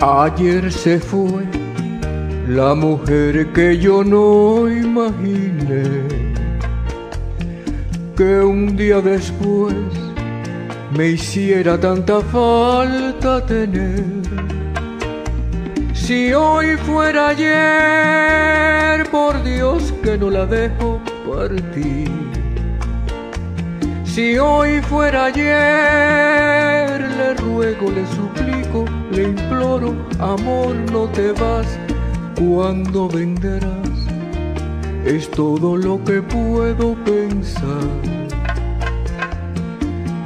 Ayer se fue la mujer que yo no imaginé, que un día después me hiciera tanta falta tener. Si hoy fuera ayer, por Dios que no la dejo partir. Si hoy fuera ayer, le ruego, le suplico, le imploro, amor, no te vas, cuando venderás, es todo lo que puedo pensar.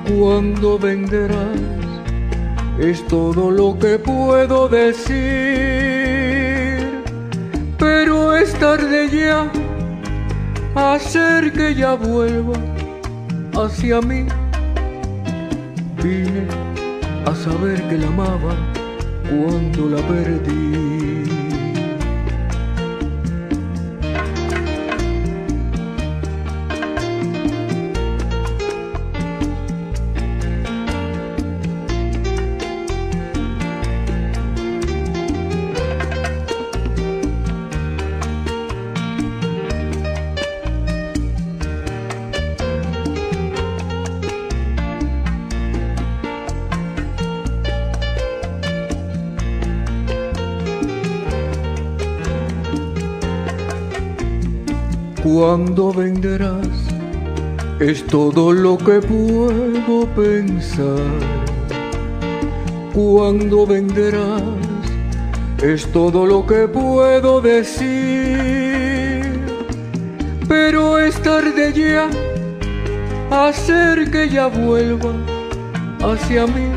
Cuando venderás, es todo lo que puedo decir, pero es tarde ya, hacer que ya vuelva hacia mí. Vine a saber que la amaba cuando la perdí. Cuando venderás es todo lo que puedo pensar. Cuando venderás es todo lo que puedo decir. Pero es tarde ya hacer que ella vuelva hacia mí.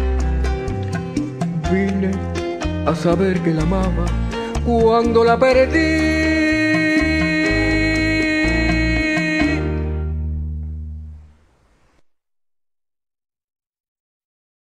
Vine a saber que la amaba cuando la perdí.